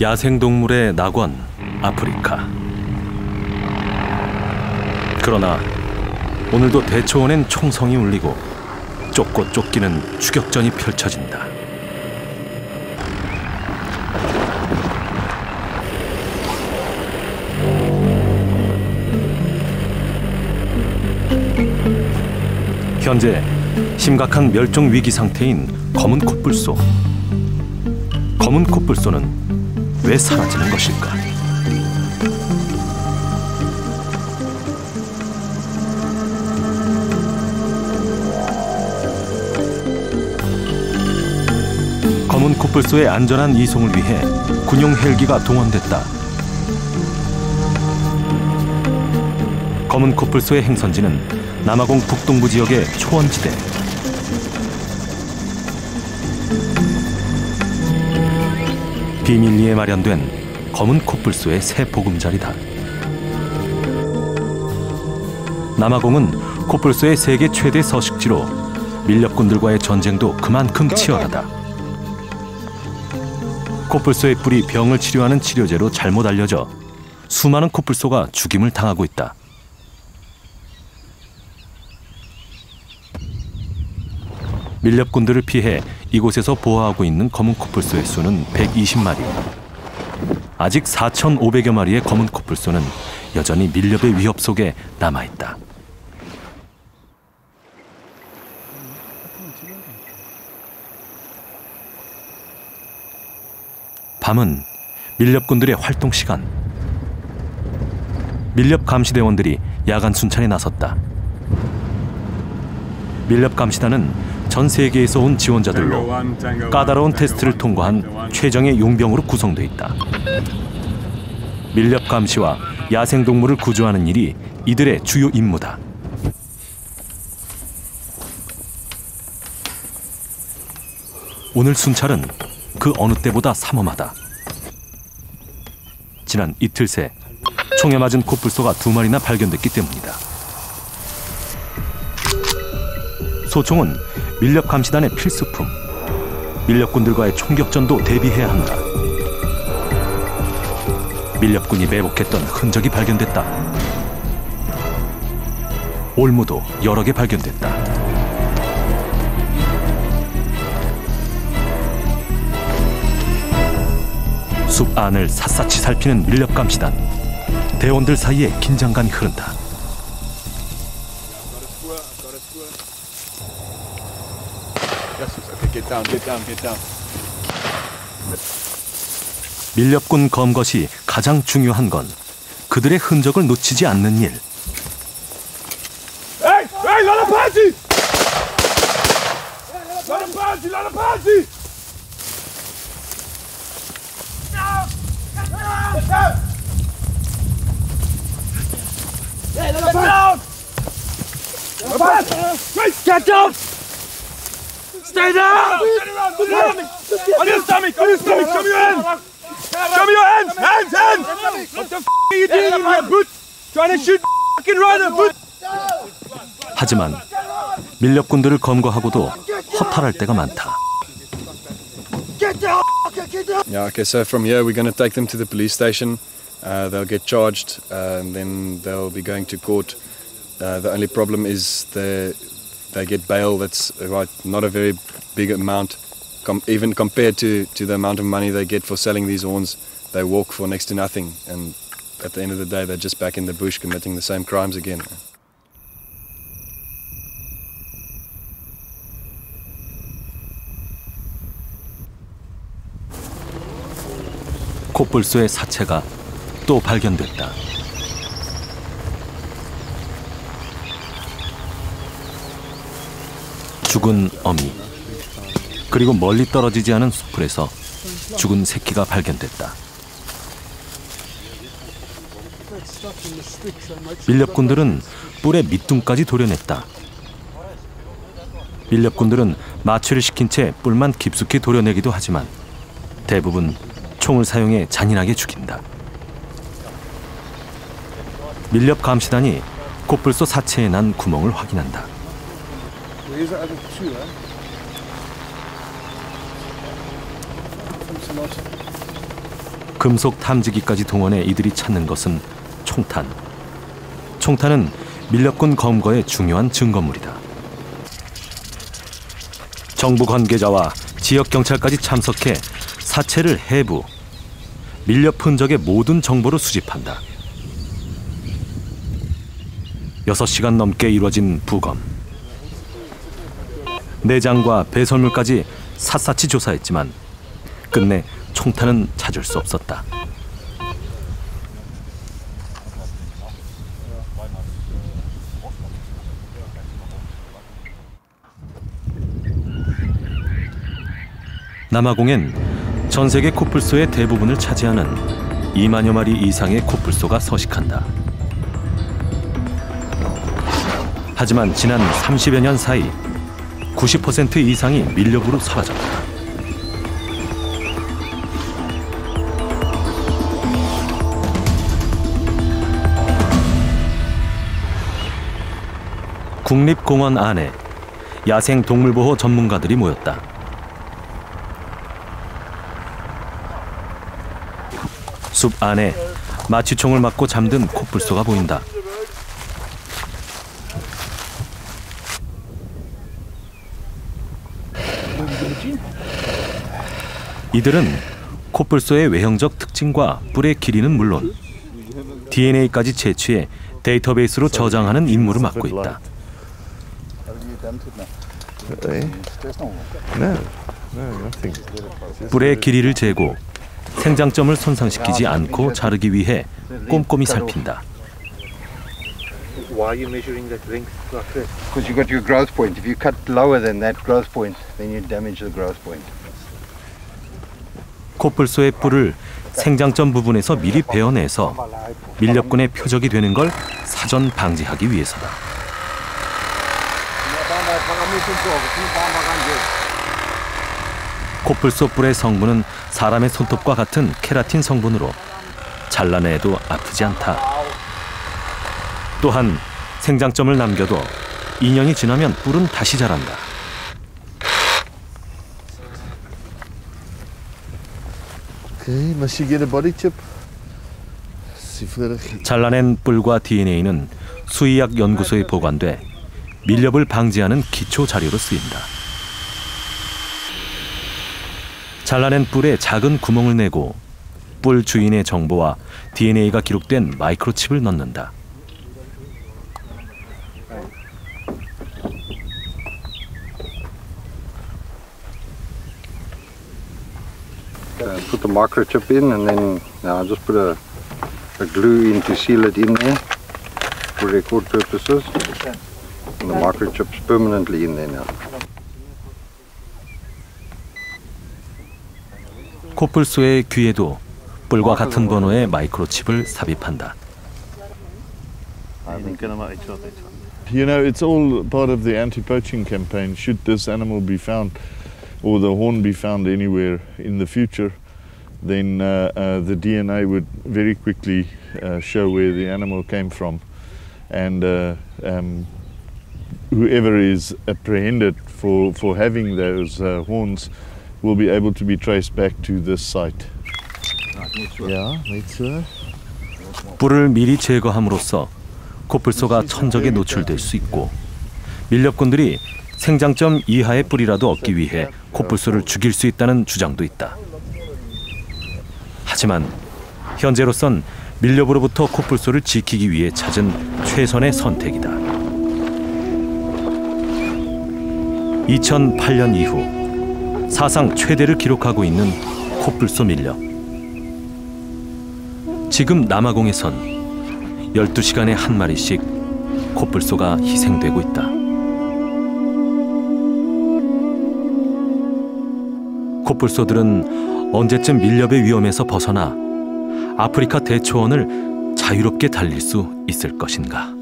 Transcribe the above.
야생동물의 낙원 아프리카. 그러나 오늘도 대초원엔 총성이 울리고 쫓고 쫓기는 추격전이 펼쳐진다. 현재 심각한 멸종 위기 상태인 검은 콧불소. 검은 콧불소는 왜 사라지는 것일까? 검은 콧불소의 안전한 이송을 위해 군용 헬기가 동원됐다. 검은 콧불소의 행선지는 남아공 북동부 지역의 초원지대. 비밀리에 마련된 검은 콧불소의 새 보금자리다. 남아공은 콧불소의 세계 최대 서식지로 밀렵꾼들과의 전쟁도 그만큼 치열하다. 콧불소의 뿔이 병을 치료하는 치료제로 잘못 알려져 수많은 콧불소가 죽임을 당하고 있다. 밀렵꾼들을 피해 이곳에서 보호하고 있는 검은 코뿔소의 수는 120마리. 아직 4,500여 마리의 검은 코뿔소는 여전히 밀렵의 위협 속에 남아 있다. 밤은 밀렵꾼들의 활동 시간. 밀렵 감시대원들이 야간 순찰에 나섰다. 밀렵 감시단은 전 세계에서 온 지원자들로 까다로운 테스트를 통과한 최정의 용병으로 구성돼 있다. 밀렵 감시와 야생 동물을 구조하는 일이 이들의 주요 임무다. 오늘 순찰은 그 어느 때보다 삼엄하다. 지난 이틀 새 총에 맞은 코뿔소가 두 마리나 발견됐기 때문이다. 소총은 밀렵 감시단의 필수품. 밀렵꾼들과의 총격전도 대비해야 한다. 밀렵군이 매복했던 흔적이 발견됐다. 올무도 여러 개 발견됐다. 숲 안을 샅샅이 살피는 밀렵 감시단. 대원들 사이에 긴장감이 흐른다. 밀렵군 검것이 가장 중요한 건 그들의 흔적을 놓치지 않는 일. Hey! Hey, laat hem passen! Laat hem passen, laat hem passen! Get down! Get down! Stay down! On your stomach! On your stomach! Show me your hands! Show me your hands! Hands! Hands! What the f are you doing in my boot? Trying to shoot fucking rider! Boot! 하지만 밀렵군들을 검거하고도 허탈할 때가 많다. Yeah, okay, so from here we're going to take them to the police station. Uh, they'll get charged uh, and then they'll be going to court. Uh, the only problem is the, they get bail that's right, not a very big amount, com- even compared to, to the amount of money they get for selling these horns. They walk for next to nothing, and at the end of the day, they're just back in the bush committing the same crimes again. 코뿔소의 사체가 또 발견됐다. 죽은 어미 그리고 멀리 떨어지지 않은 수풀에서 죽은 새끼가 발견됐다. 밀렵꾼들은 뿔에 밑둥까지 도려냈다. 밀렵꾼들은 마취를 시킨 채 뿔만 깊숙이 도려내기도 하지만 대부분 총을 사용해 잔인하게 죽인다. 밀렵 감시단이 코뿔소 사체에 난 구멍을 확인한다. 금속 탐지기까지 동원해 이들이 찾는 것은 총탄. 총탄은 밀렵군 검거의 중요한 증거물이다. 정부 관계자와 지역 경찰까지 참석해 사체를 해부, 밀렵 흔적의 모든 정보를 수집한다. 6시간 넘게 이루어진 부검. 내장과 배설물까지 샅샅이 조사했지만 끝내 총탄은 찾을 수 없었다. 남아공엔 전 세계 코뿔소의 대부분을 차지하는 2만여 마리 이상의 코뿔소가 서식한다. 하지만 지난 30여 년 사이 90% 이상이 밀렵으로 사라졌다. 국립공원 안에 야생 동물보호 전문가들이 모였다. 숲 안에 마취총을 맞고 잠든 코뿔소가 보인다. 이들은 코뿔소의 외형적 특징과 뿔의 길이는 물론 DNA까지 채취해 데이터베이스로 저장하는 임무를 맡고 있다. 뿔의 길이를 재고 생장점을 손상시키지 않고 자르기 위해 꼼꼼히 살핀다. Why are you measuring that length like that? Because you've got your growth point. If you cut lower than that growth point, 코뿔소의 뿔을 생장점 부분에서 미리 베어내서 밀렵군의 표적이 되는 걸 사전 방지하기 위해서다. 코뿔소 뿔의 성분은 사람의 손톱과 같은 케라틴 성분으로 잘라내도 아프지 않다. 또한 생장점을 남겨도 2년이 지나면 뿔은 다시 자란다. See vorig. 잘라낸 뿔과 DNA는 수의학 연구소에 보관돼 밀렵을 방지하는 기초 자료로 쓰인다. 잘라낸 뿔에 작은 구멍을 내고 뿔 주인의 정보와 DNA가 기록된 마이크로칩을 넣는다. Uh, put the microchip in and then now I'll just put a, a glue in to seal it in there for record purposes. And the microchip's permanently in there now. 코뿔소의 귀에도 뿔과 같은 번호의 마이크로칩을 삽입한다. You know, it's all part of the anti-poaching campaign. Should this animal be found, or the horn be found anywhere in the future, then uh, uh, the DNA would very quickly uh, show where the animal came from, and uh, um, whoever is apprehended for for having those uh, horns will be able to be traced back to this site. Yeah, that's right. 뿔을 미리 제거함으로써 코뿔소가 천적에 노출될 수 있고 밀렵꾼들이 생장점 이하의 뿔이라도 얻기 위해 코뿔소를 죽일 수 있다는 주장도 있다. 하지만 현재로선 밀렵으로부터 코뿔소를 지키기 위해 찾은 최선의 선택이다. 2008년 이후 사상 최대를 기록하고 있는 코뿔소 밀렵. 지금 남아공에선 12시간에 한 마리씩 코뿔소가 희생되고 있다. 코뿔소들은 언제쯤 밀렵의 위험에서 벗어나 아프리카 대초원을 자유롭게 달릴 수 있을 것인가?